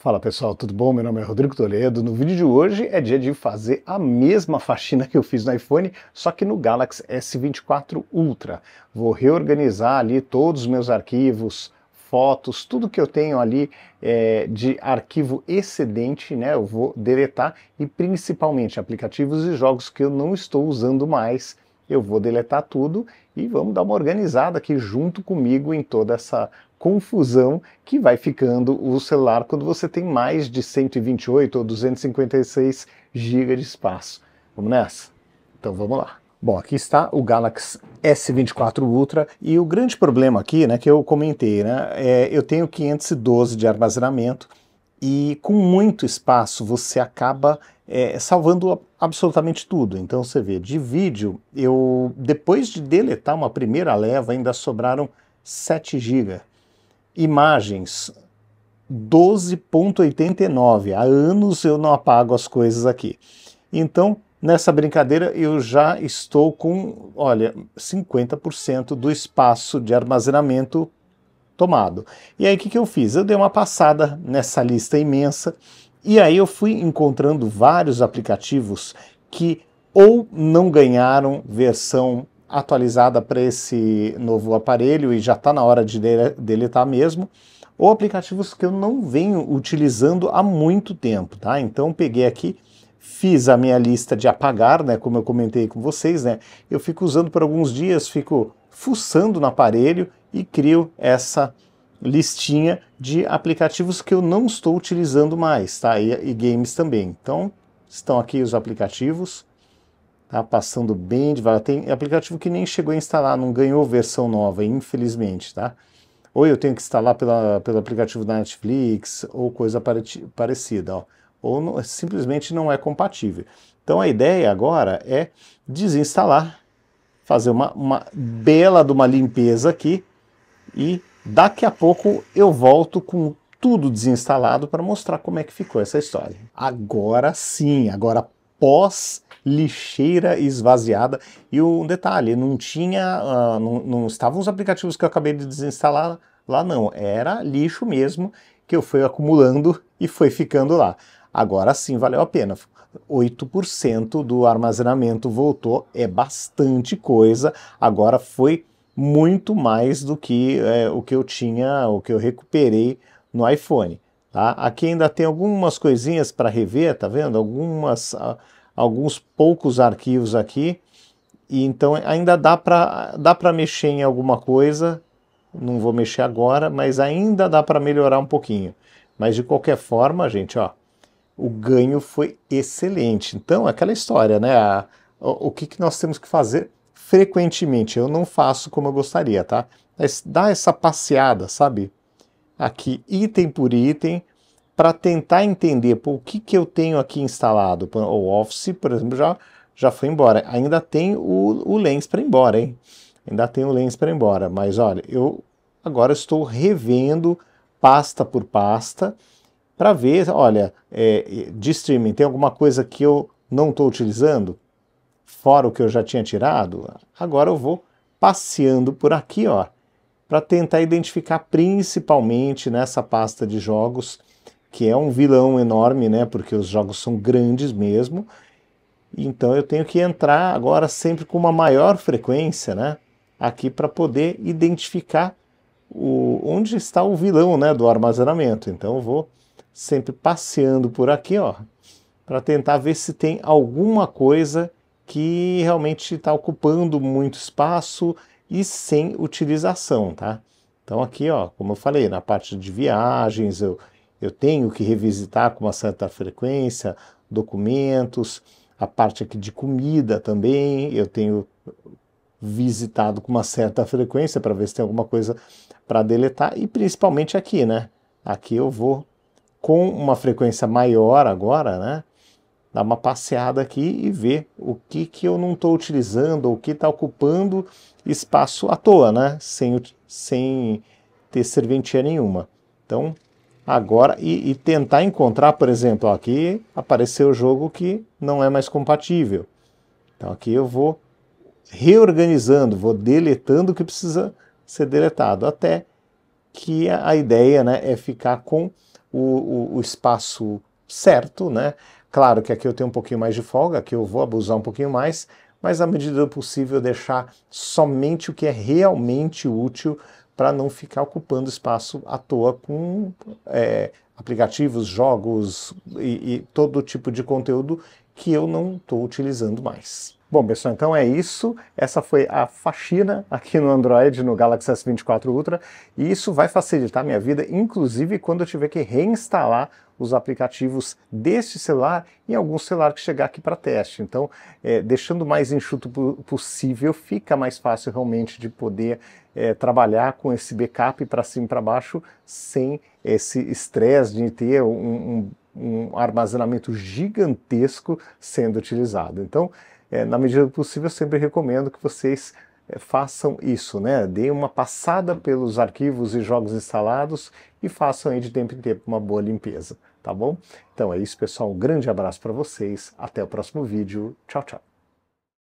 Fala pessoal, tudo bom? Meu nome é Rodrigo Toledo. No vídeo de hoje é dia de fazer a mesma faxina que eu fiz no iPhone, só que no Galaxy S24 Ultra. Vou reorganizar ali todos os meus arquivos, fotos, tudo que eu tenho ali é, de arquivo excedente, né? Eu vou deletar e principalmente aplicativos e jogos que eu não estou usando mais. Eu vou deletar tudo e vamos dar uma organizada aqui junto comigo em toda essa confusão que vai ficando o celular quando você tem mais de 128 ou 256 GB de espaço. Vamos nessa? Então vamos lá. Bom, aqui está o Galaxy S24 Ultra e o grande problema aqui, né, que eu comentei, né, é eu tenho 512 de armazenamento e com muito espaço você acaba é, salvando absolutamente tudo. Então você vê, de vídeo, eu depois de deletar uma primeira leva ainda sobraram 7 GB imagens 12.89. Há anos eu não apago as coisas aqui. Então, nessa brincadeira eu já estou com, olha, 50% do espaço de armazenamento tomado. E aí o que, que eu fiz? Eu dei uma passada nessa lista imensa e aí eu fui encontrando vários aplicativos que ou não ganharam versão atualizada para esse novo aparelho e já está na hora de deletar mesmo, ou aplicativos que eu não venho utilizando há muito tempo, tá? Então peguei aqui, fiz a minha lista de apagar, né, como eu comentei com vocês, né? Eu fico usando por alguns dias, fico fuçando no aparelho e crio essa listinha de aplicativos que eu não estou utilizando mais, tá? E, e games também. Então, estão aqui os aplicativos tá passando bem devagar. Tem aplicativo que nem chegou a instalar, não ganhou versão nova, infelizmente, tá? Ou eu tenho que instalar pela, pelo aplicativo da Netflix, ou coisa parecida, ó. ou não, simplesmente não é compatível. Então a ideia agora é desinstalar, fazer uma, uma bela de uma limpeza aqui, e daqui a pouco eu volto com tudo desinstalado para mostrar como é que ficou essa história. Agora sim, agora pós lixeira esvaziada. E um detalhe, não tinha, uh, não, não, estavam os aplicativos que eu acabei de desinstalar lá não, era lixo mesmo que eu fui acumulando e foi ficando lá. Agora sim valeu a pena. 8% do armazenamento voltou, é bastante coisa. Agora foi muito mais do que é, o que eu tinha, o que eu recuperei no iPhone. Tá? Aqui ainda tem algumas coisinhas para rever, tá vendo? Algumas alguns poucos arquivos aqui, e então ainda dá para dá para mexer em alguma coisa, não vou mexer agora, mas ainda dá para melhorar um pouquinho. Mas de qualquer forma, gente, ó, o ganho foi excelente. Então, aquela história, né? O, o que, que nós temos que fazer frequentemente? Eu não faço como eu gostaria, tá? Mas dá essa passeada, sabe? Aqui, item por item, para tentar entender pô, o que, que eu tenho aqui instalado. O Office, por exemplo, já, já foi embora. Ainda tem o, o Lens para ir embora, hein? Ainda tem o Lens para ir embora. Mas olha, eu agora estou revendo pasta por pasta para ver, olha, é, de streaming, tem alguma coisa que eu não estou utilizando? Fora o que eu já tinha tirado? Agora eu vou passeando por aqui, ó, para tentar identificar principalmente nessa pasta de jogos que é um vilão enorme, né? Porque os jogos são grandes mesmo. Então eu tenho que entrar agora sempre com uma maior frequência, né? Aqui para poder identificar o, onde está o vilão, né? Do armazenamento. Então eu vou sempre passeando por aqui, ó, para tentar ver se tem alguma coisa que realmente está ocupando muito espaço e sem utilização, tá? Então aqui, ó, como eu falei, na parte de viagens, eu eu tenho que revisitar com uma certa frequência documentos, a parte aqui de comida também, eu tenho visitado com uma certa frequência para ver se tem alguma coisa para deletar e principalmente aqui, né? Aqui eu vou com uma frequência maior agora, né? Dar uma passeada aqui e ver o que, que eu não estou utilizando, o que está ocupando espaço à toa, né? Sem, sem ter serventia nenhuma. Então, agora e, e, tentar encontrar, por exemplo, ó, aqui apareceu o jogo que não é mais compatível. Então aqui eu vou reorganizando, vou deletando o que precisa ser deletado, até que a, a ideia né, é ficar com o, o, o espaço certo, né? Claro que aqui eu tenho um pouquinho mais de folga, aqui eu vou abusar um pouquinho mais, mas à medida do possível deixar somente o que é realmente útil para não ficar ocupando espaço à toa com é, aplicativos, jogos e, e todo tipo de conteúdo que eu não estou utilizando mais. Bom, pessoal, então é isso. Essa foi a faxina aqui no Android, no Galaxy S24 Ultra, e isso vai facilitar minha vida, inclusive quando eu tiver que reinstalar os aplicativos deste celular em algum celular que chegar aqui para teste. Então, é, deixando mais enxuto possível, fica mais fácil realmente de poder é, trabalhar com esse backup para cima e para baixo sem esse estresse de ter um, um, um armazenamento gigantesco sendo utilizado. Então, é, na medida do possível, eu sempre recomendo que vocês é, façam isso, né? Deem uma passada pelos arquivos e jogos instalados e façam aí de tempo em tempo uma boa limpeza, tá bom? Então é isso, pessoal. Um grande abraço para vocês. Até o próximo vídeo. Tchau, tchau.